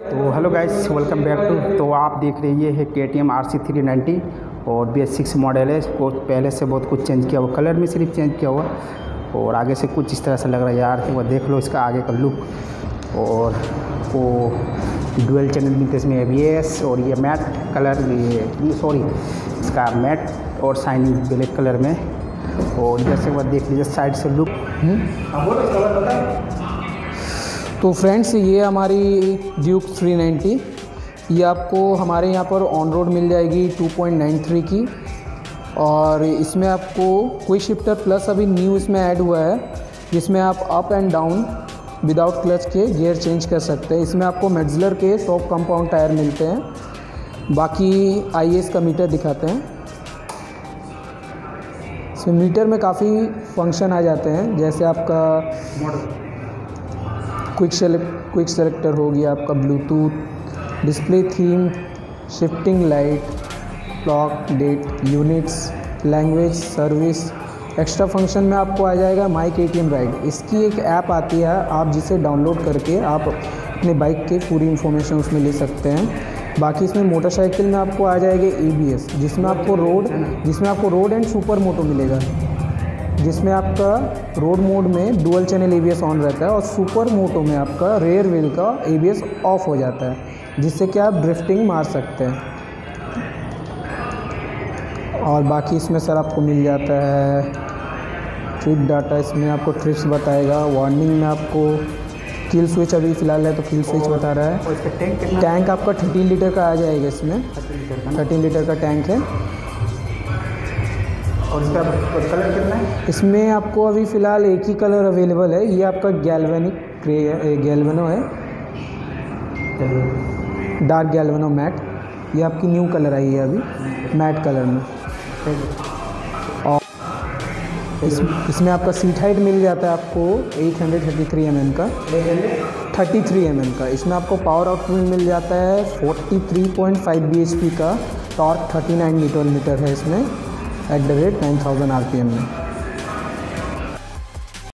तो hello guys welcome back to तो आप देख रहे ये है K T M R C three ninety और बी एस सिक्स मॉडल है। इसको पहले से बहुत कुछ चेंज किया हुआ कलर में सिर्फ़ चेंज किया हुआ और आगे से कुछ इस तरह से लग रहा है, यार वो देख लो इसका आगे का लुक और वो डुअल चैनल मिलते इसमें ए और ये मैट कलर ये सॉरी इसका मैट और शाइनिंग ब्लैक कलर में। और इधर से वो देख लीजिए साइड से लुक तो फ्रेंड्स, ये हमारी ड्यूक 390 ये आपको हमारे यहाँ पर ऑन रोड मिल जाएगी 2.93 की। और इसमें आपको क्विक शिफ्टर प्लस अभी न्यू इसमें ऐड हुआ है, जिसमें आप up and down without clutch के गियर चेंज कर सकते हैं। इसमें आपको मेड्जलर के टॉप कंपाउंड टायर मिलते हैं। बाकी आई का मीटर दिखाते हैं। इसमें मीटर में काफ़ी फ़ंक्शन आ जाते हैं, जैसे आपका क्विक सेलेक्ट क्विक सेलेक्टर हो गया आपका Bluetooth display theme shifting light clock date units language service extra function में आपको आ जाएगा mike A T M ride इसकी एक ऐप आती है, आप जिसे डाउनलोड करके आप अपने बाइक के पूरी इन्फॉर्मेशन उसमें ले सकते हैं। बाकी इसमें मोटरसाइकिल में आपको आ जाएगा ए बी एस जिसमें आपको रोड जिसमें आपको रोड एंड सुपर मोटो मिलेगा। जिसमें आपका रोड मोड में डुअल चैनल ए ऑन रहता है और सुपर मोटो में आपका रेयर व्हील का ए ऑफ़ हो जाता है जिससे कि आप ड्रिफ्टिंग मार सकते हैं। और बाकी इसमें सर आपको मिल जाता है ट्रिप डाटा इसमें आपको ट्रिप्स बताएगा। वार्निंग में आपको किल स्विच अभी फ़िलहाल है तो किल स्विच बता रहा है। टैंक आपका थर्टीन लीटर का आ जाएगा इसमें। थर्टीन लीटर का। टैंक है। और इसका कलर कितना है? इसमें आपको अभी फ़िलहाल एक ही कलर अवेलेबल है। ये आपका गैल्वेनिक ग्रे गैल्वेनो है। डार्क गैल्वेनो मैट ये आपकी न्यू कलर आई है अभी मैट कलर में। और इस, इसमें आपका सीट हाइट मिल जाता है आपको 833 mm का। 33 mm का। इसमें आपको पावर आउटपुट मिल जाता है 43.5 bhp का। टॉर्क 39 न्यूटन मीटर है इसमें। At the rate nine thousand R P M में।